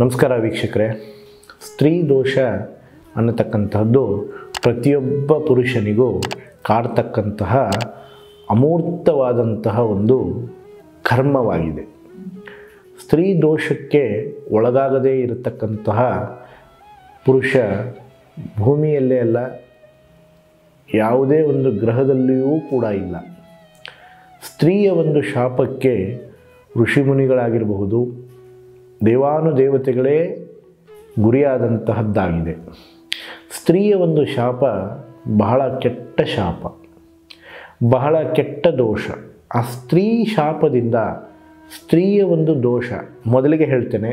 ನಮಸ್ಕಾರ ವೀಕ್ಷಕರೇ. ಸ್ತ್ರೀ ದೋಷ ಅನ್ನತಕ್ಕಂತಹದ್ದು ಪ್ರತಿಯೊಬ್ಬ ಪುರುಷನಿಗೂ ಕಾಡ್ತಕ್ಕಂತಹ ಅಮೂರ್ತವಾದಂತಹ ಒಂದು ಕರ್ಮವಾಗಿದೆ. ಸ್ತ್ರೀ ದೋಷಕ್ಕೆ ಒಳಗಾಗದೇ ಇರತಕ್ಕಂತಹ ಪುರುಷ ಭೂಮಿಯಲ್ಲೇ ಅಲ್ಲ, ಯಾವುದೇ ಒಂದು ಗ್ರಹದಲ್ಲಿಯೂ ಕೂಡ ಇಲ್ಲ. ಸ್ತ್ರೀಯ ಒಂದು ಶಾಪಕ್ಕೆ ಋಷಿಮುನಿಗಳಾಗಿರಬಹುದು ದೇವಾನುದೇವತೆಗಳೇ ಗುರಿಯಾದಂತಹದ್ದಾಗಿದೆ. ಸ್ತ್ರೀಯ ಒಂದು ಶಾಪ ಬಹಳ ಕೆಟ್ಟ ಶಾಪ, ಬಹಳ ಕೆಟ್ಟ ದೋಷ. ಆ ಸ್ತ್ರೀ ಶಾಪದಿಂದ ಸ್ತ್ರೀಯ ಒಂದು ದೋಷ. ಮೊದಲಿಗೆ ಹೇಳ್ತೇನೆ,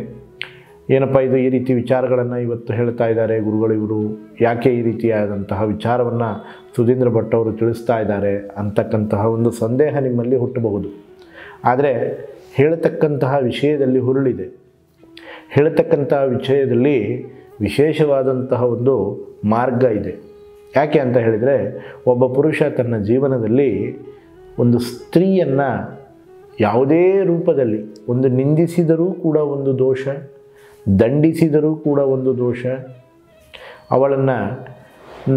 ಏನಪ್ಪ ಇದು ಈ ರೀತಿ ವಿಚಾರಗಳನ್ನು ಇವತ್ತು ಹೇಳ್ತಾ ಇದ್ದಾರೆ ಗುರುಗಳು ಇವರು, ಯಾಕೆ ಈ ರೀತಿಯಾದಂತಹ ವಿಚಾರವನ್ನು ಸುಧೀಂದ್ರ ಭಟ್ ಅವರು ತಿಳಿಸ್ತಾ ಇದ್ದಾರೆ ಅಂತಕ್ಕಂತಹ ಒಂದು ಸಂದೇಹ ನಿಮ್ಮಲ್ಲಿ ಹುಟ್ಟಬಹುದು. ಆದರೆ ಹೇಳತಕ್ಕಂತಹ ವಿಷಯದಲ್ಲಿ ಹುರುಳಿದೆ. ಹೇಳತಕ್ಕಂತಹ ವಿಷಯದಲ್ಲಿ ವಿಶೇಷವಾದಂತಹ ಒಂದು ಮಾರ್ಗ ಇದೆ. ಯಾಕೆ ಅಂತ ಹೇಳಿದರೆ, ಒಬ್ಬ ಪುರುಷ ತನ್ನ ಜೀವನದಲ್ಲಿ ಒಂದು ಸ್ತ್ರೀಯನ್ನು ಯಾವುದೇ ರೂಪದಲ್ಲಿ ಒಂದು ನಿಂದಿಸಿದರೂ ಕೂಡ ಒಂದು ದೋಷ, ದಂಡಿಸಿದರೂ ಕೂಡ ಒಂದು ದೋಷ, ಅವಳನ್ನು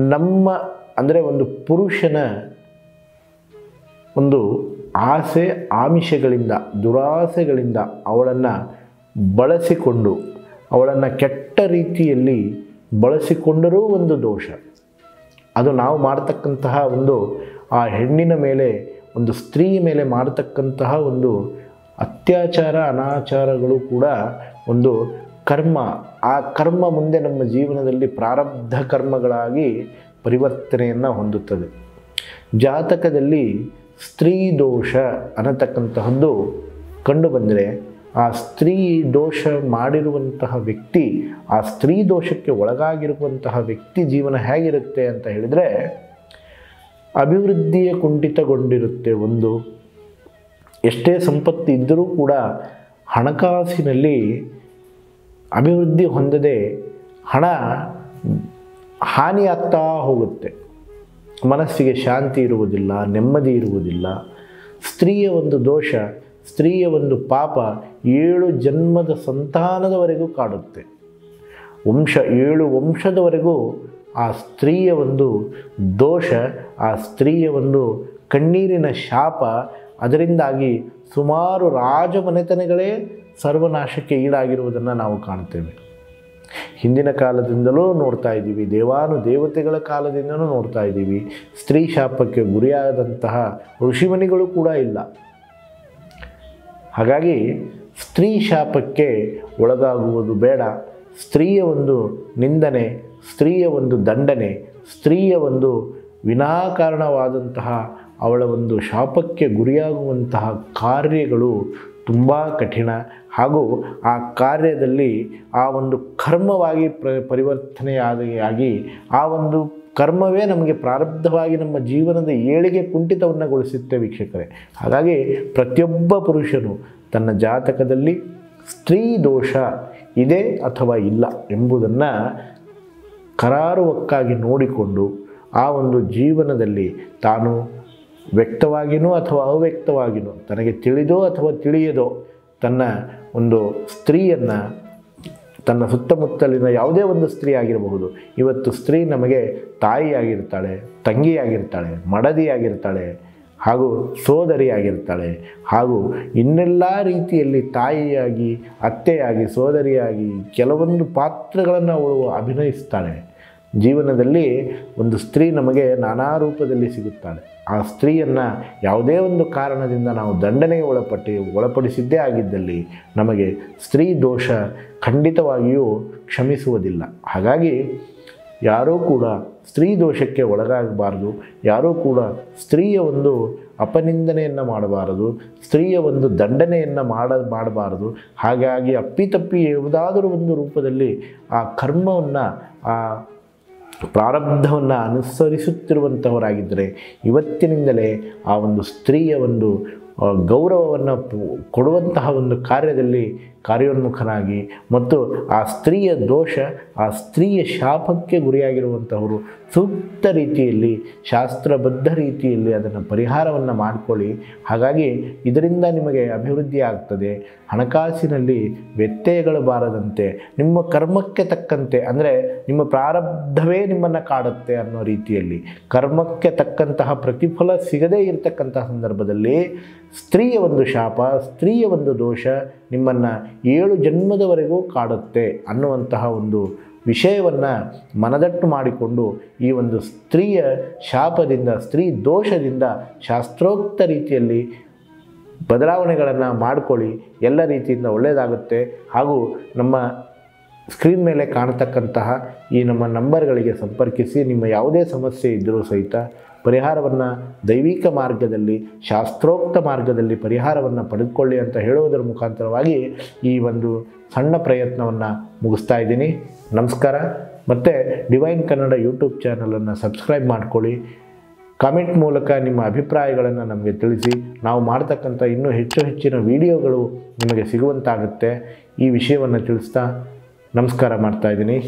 ನಮ್ಮ ಅಂದರೆ ಒಂದು ಪುರುಷನ ಒಂದು ಆಸೆ ಆಮಿಷಗಳಿಂದ, ದುರಾಸೆಗಳಿಂದ ಅವಳನ್ನು ಬಳಸಿಕೊಂಡು, ಅವಳನ್ನು ಕೆಟ್ಟ ರೀತಿಯಲ್ಲಿ ಬಳಸಿಕೊಂಡರೂ ಒಂದು ದೋಷ. ಅದು ನಾವು ಮಾಡ್ತಕ್ಕಂತಹ ಒಂದು, ಆ ಹೆಣ್ಣಿನ ಮೇಲೆ, ಒಂದು ಸ್ತ್ರೀ ಮೇಲೆ ಮಾಡತಕ್ಕಂತಹ ಒಂದು ಅತ್ಯಾಚಾರ, ಅನಾಚಾರಗಳು ಕೂಡ ಒಂದು ಕರ್ಮ. ಆ ಕರ್ಮ ಮುಂದೆ ನಮ್ಮ ಜೀವನದಲ್ಲಿ ಪ್ರಾರಬ್ಧ ಕರ್ಮಗಳಾಗಿ ಪರಿವರ್ತನೆಯನ್ನು ಹೊಂದುತ್ತದೆ ಜಾತಕದಲ್ಲಿ ಸ್ತ್ರೀ ದೋಷ ಅನ್ನತಕ್ಕಂತಹದ್ದು ಕಂಡುಬಂದರೆ ಆ ಸ್ತ್ರೀ ದೋಷ ಮಾಡಿರುವಂತಹ ವ್ಯಕ್ತಿ, ಆ ಸ್ತ್ರೀ ದೋಷಕ್ಕೆ ಒಳಗಾಗಿರುವಂತಹ ವ್ಯಕ್ತಿ ಜೀವನ ಹೇಗಿರುತ್ತೆ ಅಂತ ಹೇಳಿದರೆ, ಅಭಿವೃದ್ಧಿಯ ಕುಂಠಿತಗೊಂಡಿರುತ್ತೆ ಒಂದು. ಎಷ್ಟೇ ಸಂಪತ್ತು ಇದ್ದರೂ ಕೂಡ ಹಣಕಾಸಿನಲ್ಲಿ ಅಭಿವೃದ್ಧಿ ಹೊಂದದೆ ಹಣ ಹಾನಿಯಾಗ್ತಾ ಹೋಗುತ್ತೆ. ಮನಸ್ಸಿಗೆ ಶಾಂತಿ ಇರುವುದಿಲ್ಲ, ನೆಮ್ಮದಿ ಇರುವುದಿಲ್ಲ. ಸ್ತ್ರೀಯ ಒಂದು ದೋಷ ಸ್ತ್ರೀಯ ಒಂದು ಪಾಪ ಏಳು ಜನ್ಮದ ಸಂತಾನದವರೆಗೂ ಕಾಡುತ್ತೆ. ವಂಶ ಏಳು ವಂಶದವರೆಗೂ ಆ ಸ್ತ್ರೀಯ ಒಂದು ದೋಷ, ಆ ಸ್ತ್ರೀಯ ಒಂದು ಕಣ್ಣೀರಿನ ಶಾಪ, ಅದರಿಂದಾಗಿ ಸುಮಾರು ರಾಜಮನೆತನಗಳೇ ಸರ್ವನಾಶಕ್ಕೆ ಈಡಾಗಿರುವುದನ್ನು ನಾವು ಕಾಣ್ತೇವೆ. ಹಿಂದಿನ ಕಾಲದಿಂದಲೂ ನೋಡ್ತಾ ಇದ್ದೀವಿ, ದೇವಾನು ದೇವತೆಗಳ ಕಾಲದಿಂದಲೂ ನೋಡ್ತಾ ಇದ್ದೀವಿ. ಸ್ತ್ರೀ ಶಾಪಕ್ಕೆ ಗುರಿಯಾದಂತಹ ಋಷಿಮನಿಗಳು ಕೂಡ ಇಲ್ಲ. ಹಾಗಾಗಿ ಸ್ತ್ರೀ ಶಾಪಕ್ಕೆ ಒಳಗಾಗುವುದು ಬೇಡ. ಸ್ತ್ರೀಯ ಒಂದು ನಿಂದನೆ, ಸ್ತ್ರೀಯ ಒಂದು ದಂಡನೆ, ಸ್ತ್ರೀಯ ಒಂದು ವಿನಾಕಾರಣವಾದಂತಹ ಅವಳ ಒಂದು ಶಾಪಕ್ಕೆ ಗುರಿಯಾಗುವಂತಹ ಕಾರ್ಯಗಳು ತುಂಬ ಕಠಿಣ. ಹಾಗೂ ಆ ಕಾರ್ಯದಲ್ಲಿ ಆ ಒಂದು ಕರ್ಮವಾಗಿ ಪ್ರ, ಪರಿವರ್ತನೆಯಾಗಿ ಆ ಒಂದು ಕರ್ಮವೇ ನಮಗೆ ಪ್ರಾರಬ್ಧವಾಗಿ ನಮ್ಮ ಜೀವನದ ಏಳಿಗೆ ಕುಂಠಿತವನ್ನುಗೊಳಿಸುತ್ತೆ ವೀಕ್ಷಕರೇ. ಹಾಗಾಗಿ ಪ್ರತಿಯೊಬ್ಬ ಪುರುಷನು ತನ್ನ ಜಾತಕದಲ್ಲಿ ಸ್ತ್ರೀ ದೋಷ ಇದೆ ಅಥವಾ ಇಲ್ಲ ಎಂಬುದನ್ನು ಕರಾರುವಕ್ಕಾಗಿ ನೋಡಿಕೊಂಡು ಆ ಒಂದು ಜೀವನದಲ್ಲಿ ತಾನು ವ್ಯಕ್ತವಾಗಿನೂ ಅಥವಾ ಅವ್ಯಕ್ತವಾಗಿನೂ ತನಗೆ ತಿಳಿದೋ ಅಥವಾ ತಿಳಿಯದೋ ತನ್ನ ಒಂದು ಸ್ತ್ರೀಯನ್ನು ತನ್ನ ಸುತ್ತಮುತ್ತಲಿನ ಯಾವುದೇ ಒಂದು ಸ್ತ್ರೀ ಆಗಿರಬಹುದು. ಇವತ್ತು ಸ್ತ್ರೀ ನಮಗೆ ತಾಯಿಯಾಗಿರ್ತಾಳೆ, ತಂಗಿಯಾಗಿರ್ತಾಳೆ, ಮಡದಿಯಾಗಿರ್ತಾಳೆ, ಹಾಗೂ ಸೋದರಿಯಾಗಿರ್ತಾಳೆ, ಹಾಗೂ ಇನ್ನೆಲ್ಲ ರೀತಿಯಲ್ಲಿ ತಾಯಿಯಾಗಿ, ಅತ್ತೆಯಾಗಿ, ಸೋದರಿಯಾಗಿ ಕೆಲವೊಂದು ಪಾತ್ರಗಳನ್ನು ಅವಳು ಅಭಿನಯಿಸ್ತಾಳೆ. ಜೀವನದಲ್ಲಿ ಒಂದು ಸ್ತ್ರೀ ನಮಗೆ ನಾನಾ ರೂಪದಲ್ಲಿ ಸಿಗುತ್ತಾಳೆ. ಆ ಸ್ತ್ರೀಯನ್ನು ಯಾವುದೇ ಒಂದು ಕಾರಣದಿಂದ ನಾವು ದಂಡನೆಗೆ ಒಳಪಟ್ಟು, ಒಳಪಡಿಸಿದ್ದೇ ಆಗಿದ್ದಲ್ಲಿ ನಮಗೆ ಸ್ತ್ರೀ ದೋಷ ಖಂಡಿತವಾಗಿಯೂ ಕ್ಷಮಿಸುವುದಿಲ್ಲ. ಹಾಗಾಗಿ ಯಾರೂ ಕೂಡ ಸ್ತ್ರೀ ದೋಷಕ್ಕೆ ಒಳಗಾಗಬಾರ್ದು. ಯಾರೂ ಕೂಡ ಸ್ತ್ರೀಯ ಒಂದು ಅಪನಿಂದನೆಯನ್ನು ಮಾಡಬಾರದು. ಸ್ತ್ರೀಯ ಒಂದು ದಂಡನೆಯನ್ನು ಮಾಡ, ಮಾಡಬಾರದು. ಹಾಗಾಗಿ ಅಪ್ಪಿತಪ್ಪಿ ಯಾವುದಾದರೂ ಒಂದು ರೂಪದಲ್ಲಿ ಆ ಕರ್ಮವನ್ನು, ಆ ಪ್ರಾರಬ್ಧವನ್ನು ಅನುಸರಿಸುತ್ತಿರುವಂಥವರಾಗಿದ್ದರೆ ಇವತ್ತಿನಿಂದಲೇ ಆ ಒಂದು ಸ್ತ್ರೀಯ ಒಂದು ಗೌರವವನ್ನು ಕೊಡುವಂತಹ ಒಂದು ಕಾರ್ಯದಲ್ಲಿ ಕಾರ್ಯೋನ್ಮುಖನಾಗಿ ಮತ್ತು ಆ ಸ್ತ್ರೀಯ ದೋಷ, ಆ ಸ್ತ್ರೀಯ ಶಾಪಕ್ಕೆ ಗುರಿಯಾಗಿರುವಂಥವರು ಸೂಕ್ತ ರೀತಿಯಲ್ಲಿ, ಶಾಸ್ತ್ರಬದ್ಧ ರೀತಿಯಲ್ಲಿ ಅದನ್ನು ಪರಿಹಾರವನ್ನು ಮಾಡಿಕೊಳ್ಳಿ. ಹಾಗಾಗಿ ಇದರಿಂದ ನಿಮಗೆ ಅಭಿವೃದ್ಧಿ ಆಗ್ತದೆ. ಹಣಕಾಸಿನಲ್ಲಿ ವ್ಯತ್ಯಯಗಳು ಬಾರದಂತೆ, ನಿಮ್ಮ ಕರ್ಮಕ್ಕೆ ತಕ್ಕಂತೆ, ಅಂದರೆ ನಿಮ್ಮ ಪ್ರಾರಬ್ಧವೇ ನಿಮ್ಮನ್ನು ಕಾಡುತ್ತೆ ಅನ್ನೋ ರೀತಿಯಲ್ಲಿ ಕರ್ಮಕ್ಕೆ ತಕ್ಕಂತಹ ಪ್ರತಿಫಲ ಸಿಗದೇ ಇರತಕ್ಕಂತಹ ಸಂದರ್ಭದಲ್ಲಿ ಸ್ತ್ರೀಯ ಒಂದು ಶಾಪ, ಸ್ತ್ರೀಯ ಒಂದು ದೋಷ ನಿಮ್ಮನ್ನು ಏಳು ಜನ್ಮದವರೆಗೂ ಕಾಡುತ್ತೆ ಅನ್ನುವಂತಹ ಒಂದು ವಿಷಯವನ್ನು ಮನದಟ್ಟು ಮಾಡಿಕೊಂಡು ಈ ಒಂದು ಸ್ತ್ರೀಯ ಶಾಪದಿಂದ, ಸ್ತ್ರೀ ದೋಷದಿಂದ ಶಾಸ್ತ್ರೋಕ್ತ ರೀತಿಯಲ್ಲಿ ಬದಲಾವಣೆಗಳನ್ನು ಮಾಡಿಕೊಳ್ಳಿ. ಎಲ್ಲ ರೀತಿಯಿಂದ ಒಳ್ಳೆಯದಾಗುತ್ತೆ. ಹಾಗೂ ನಮ್ಮ ಸ್ಕ್ರೀನ್ ಮೇಲೆ ಕಾಣತಕ್ಕಂತಹ ಈ ನಮ್ಮ ನಂಬರ್ಗಳಿಗೆ ಸಂಪರ್ಕಿಸಿ. ನಿಮ್ಮ ಯಾವುದೇ ಸಮಸ್ಯೆ ಇದ್ದರೂ ಸಹಿತ ಪರಿಹಾರವನ್ನು ದೈವಿಕ ಮಾರ್ಗದಲ್ಲಿ, ಶಾಸ್ತ್ರೋಕ್ತ ಮಾರ್ಗದಲ್ಲಿ ಪರಿಹಾರವನ್ನು ಪಡೆದುಕೊಳ್ಳಿ ಅಂತ ಹೇಳುವುದರ ಮುಖಾಂತರವಾಗಿ ಈ ಒಂದು ಸಣ್ಣ ಪ್ರಯತ್ನವನ್ನು ಮುಗಿಸ್ತಾ ಇದ್ದೀನಿ. ನಮಸ್ಕಾರ. ಮತ್ತು ಡಿವೈನ್ ಕನ್ನಡ ಯೂಟ್ಯೂಬ್ ಚಾನಲನ್ನು ಸಬ್ಸ್ಕ್ರೈಬ್ ಮಾಡಿಕೊಳ್ಳಿ. ಕಾಮೆಂಟ್ ಮೂಲಕ ನಿಮ್ಮ ಅಭಿಪ್ರಾಯಗಳನ್ನು ನಮಗೆ ತಿಳಿಸಿ. ನಾವು ಮಾಡ್ತಕ್ಕಂಥ ಇನ್ನೂ ಹೆಚ್ಚು ಹೆಚ್ಚಿನ ವಿಡಿಯೋಗಳು ನಿಮಗೆ ಸಿಗುವಂತಾಗುತ್ತೆ. ಈ ವಿಷಯವನ್ನು ತಿಳಿಸ್ತಾ ನಮಸ್ಕಾರ ಮಾಡ್ತಾಯಿದ್ದೀನಿ